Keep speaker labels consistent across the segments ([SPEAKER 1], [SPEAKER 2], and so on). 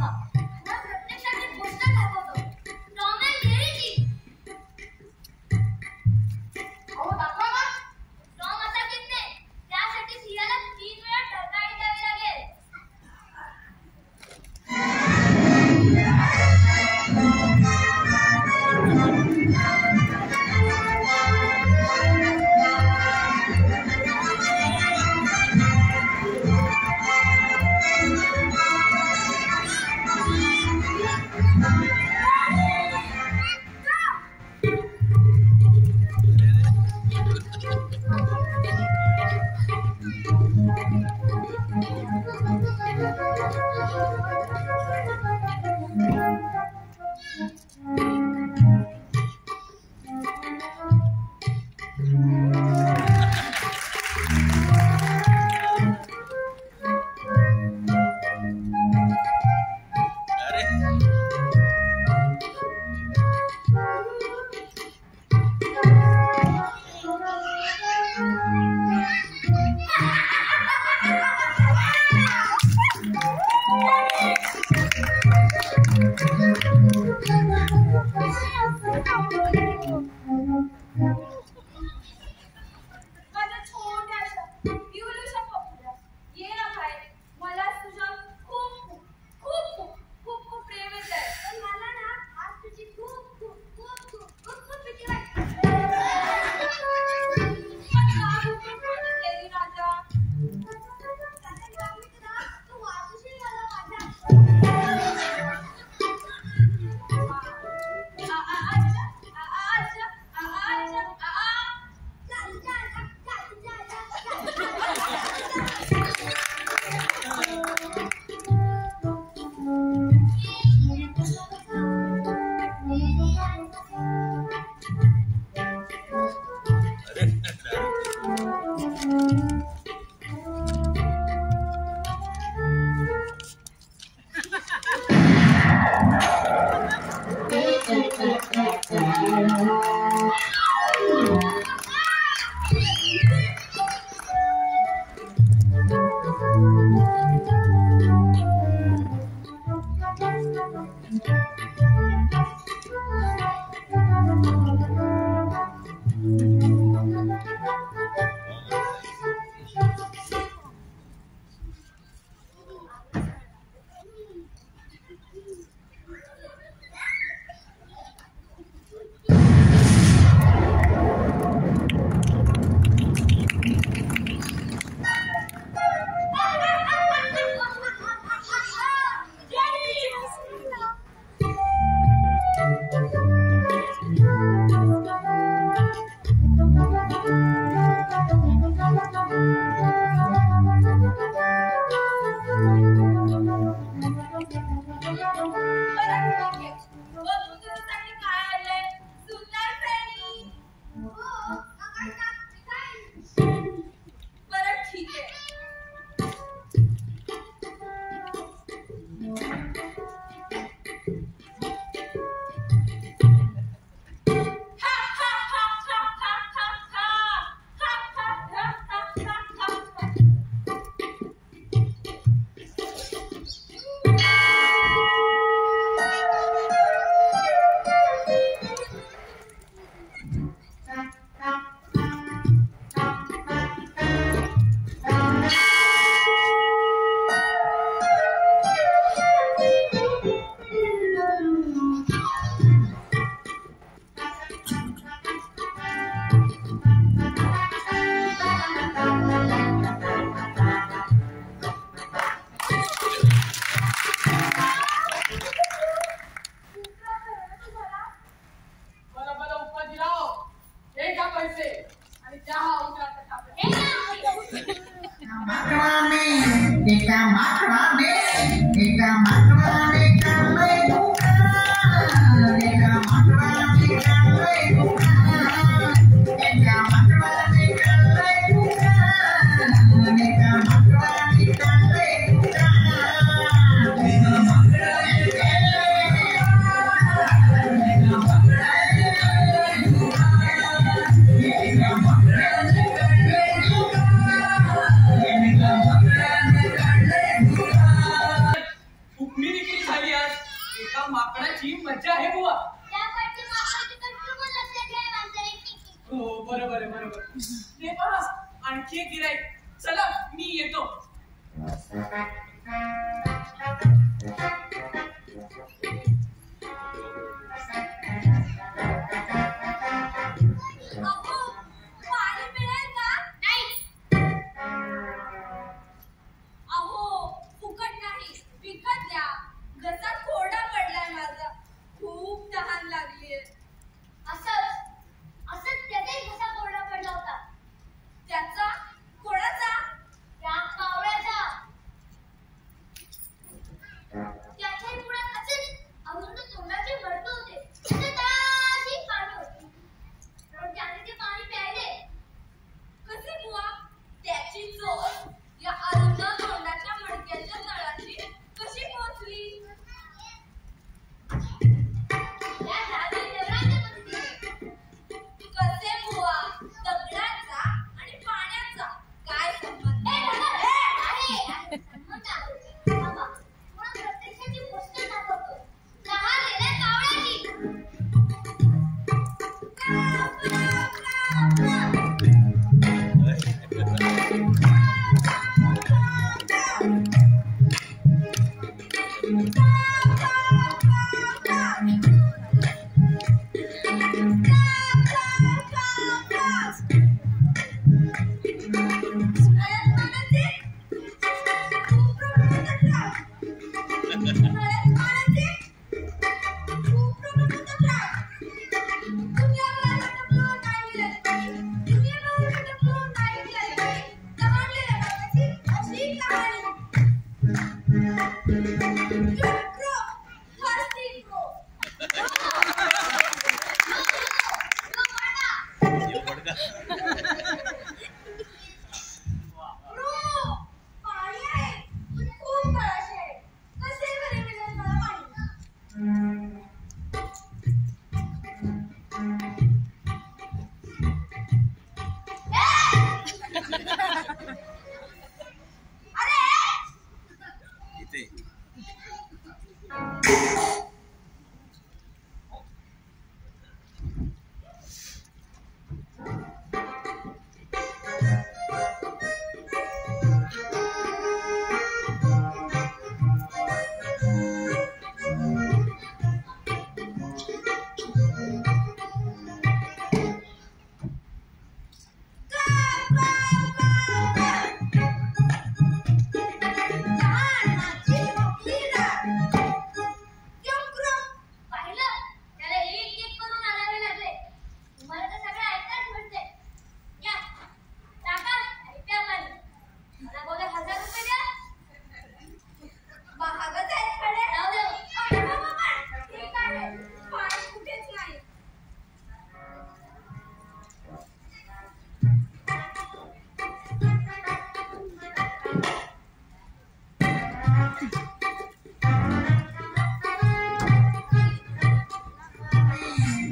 [SPEAKER 1] थांबा मला प्रत्यक्षात गोष्ट दाखवतो बरोबर आहे बरोबर ते
[SPEAKER 2] आणखी एक गिराईक चला मी येतो.
[SPEAKER 1] Thank you.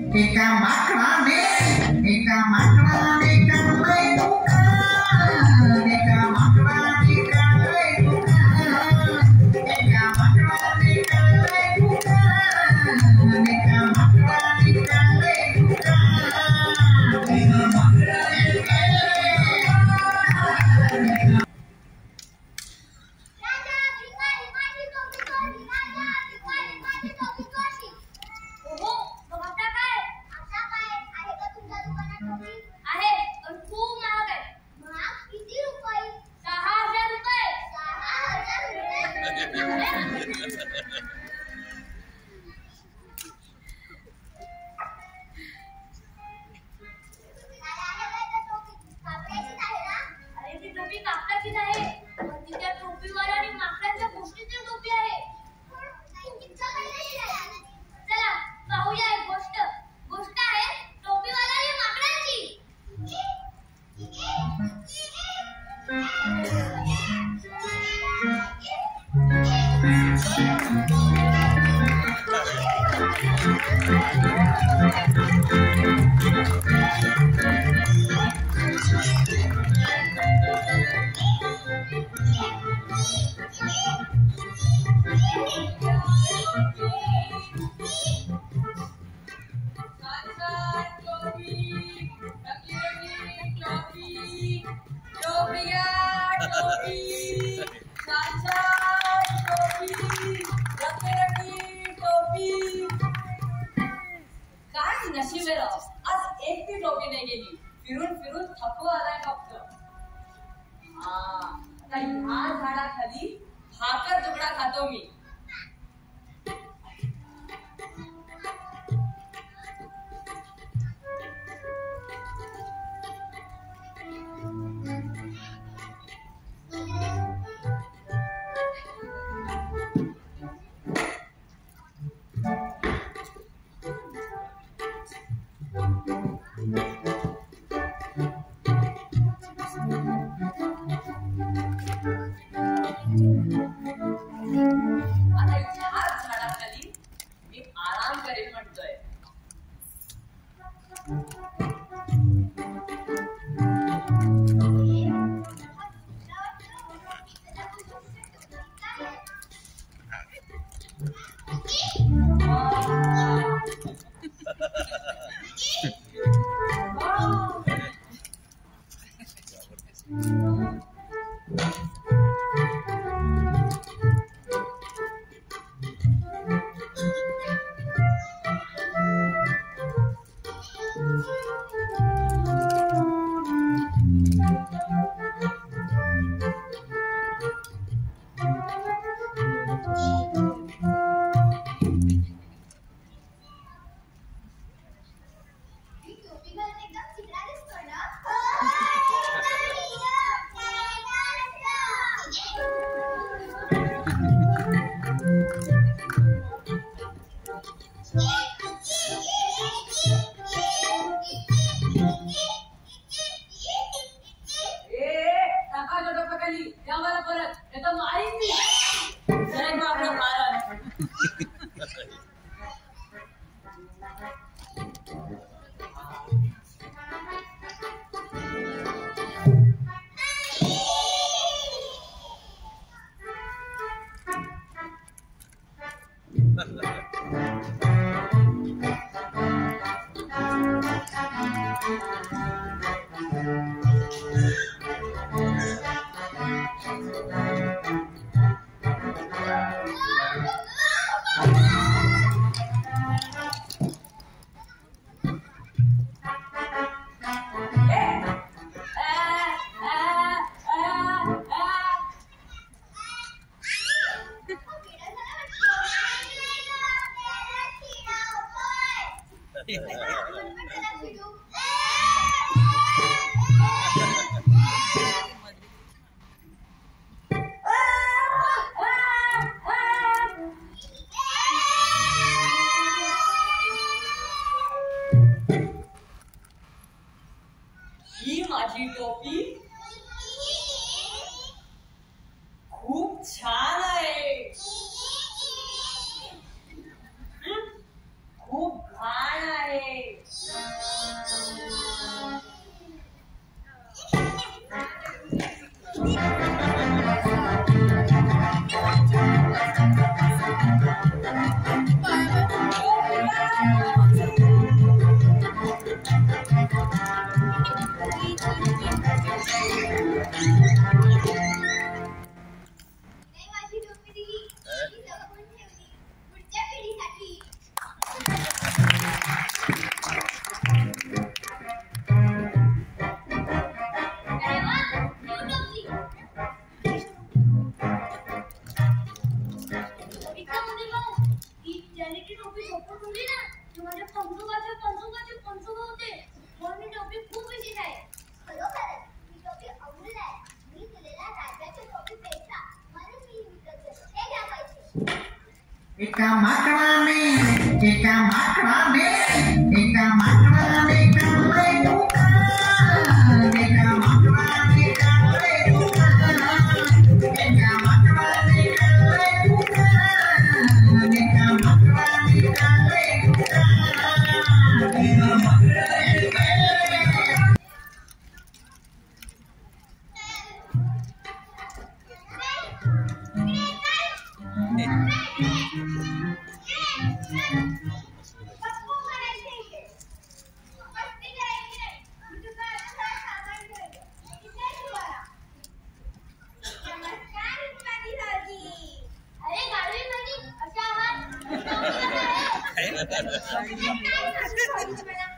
[SPEAKER 1] Kita makan. काय नशीब आज एक ती गेली फिरून फिरून थकू आलाय फक्त हा ह्या झाडाखाली भाकर तुकडा खातो मी.
[SPEAKER 3] Yeah. Ika makrame, ika makrame, ika makrame. 小姨子你答我什么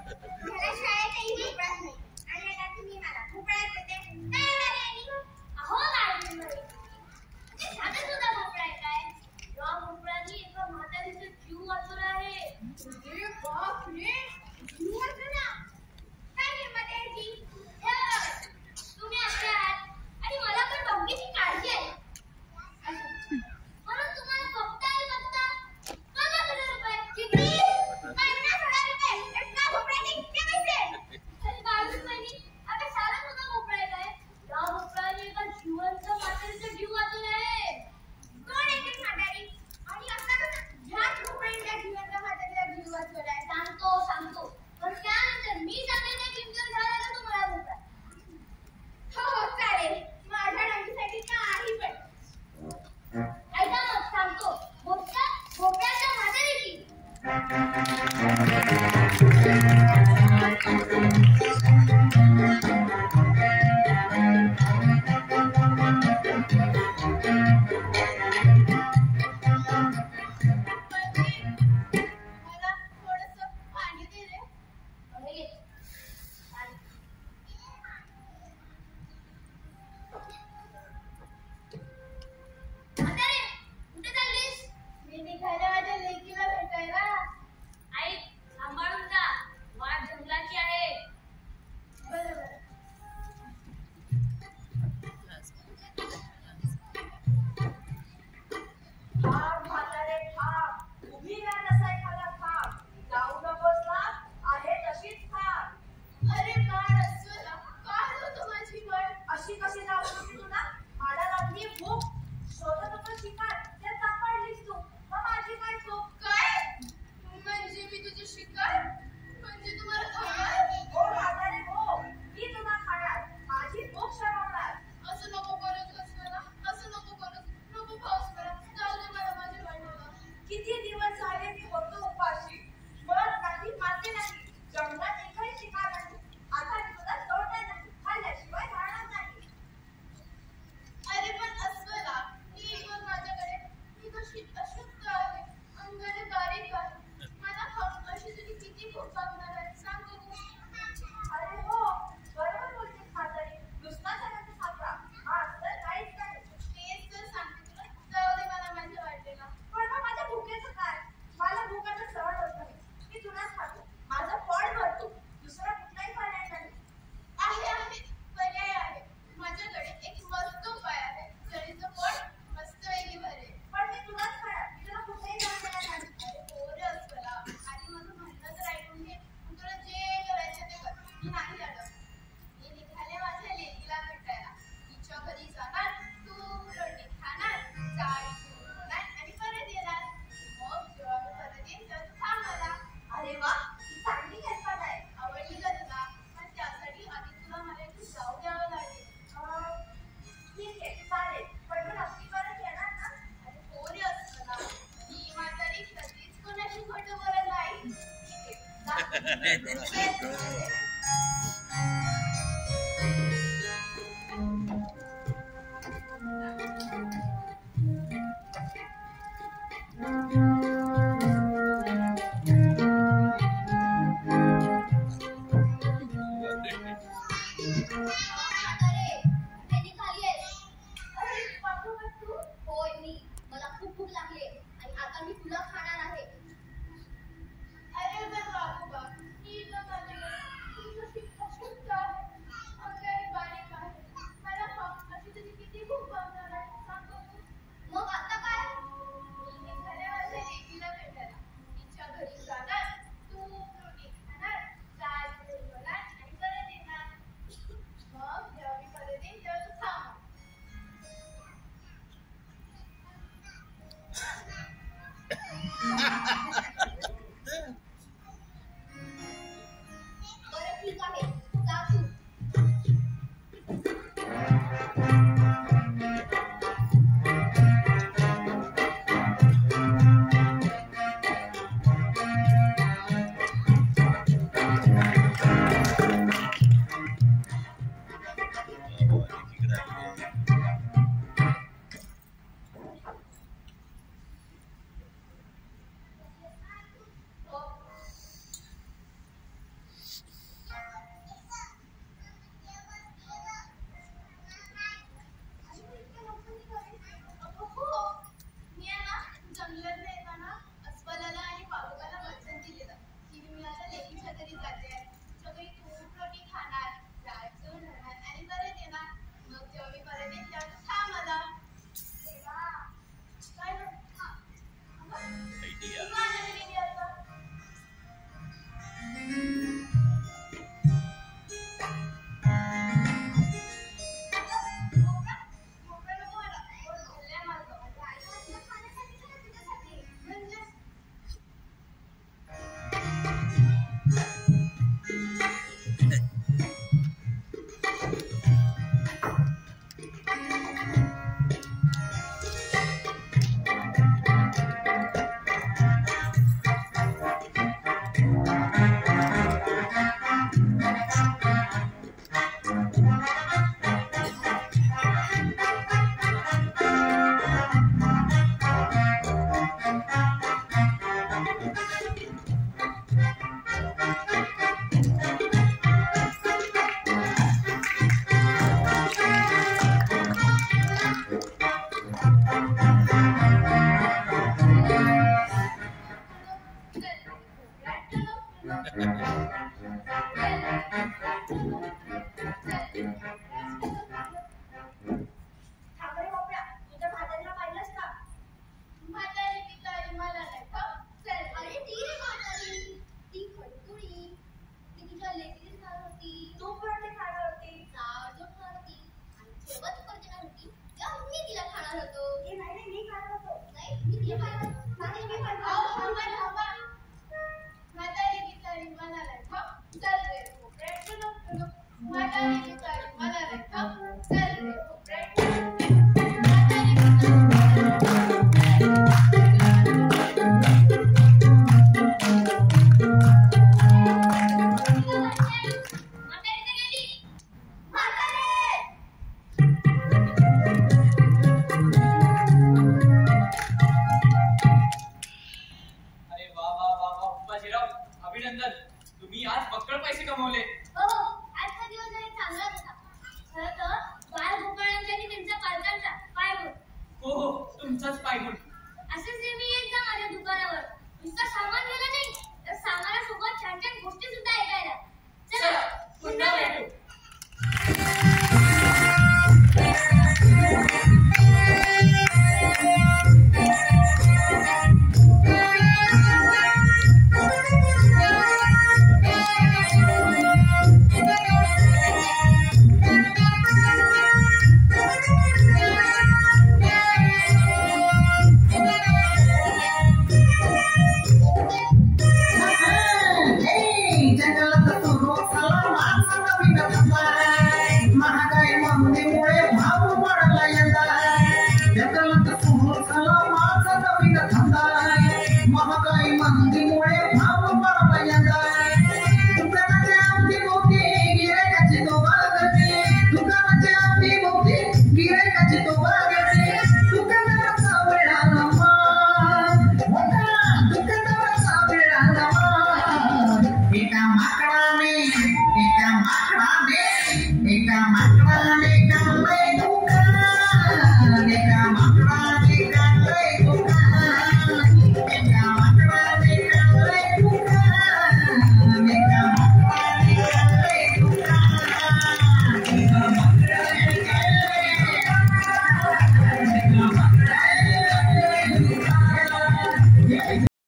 [SPEAKER 3] Amen. Amen. Doctor पैसे
[SPEAKER 2] कमवले.
[SPEAKER 4] हो दिवस तर पाय
[SPEAKER 2] हो हो तुमचाच पाय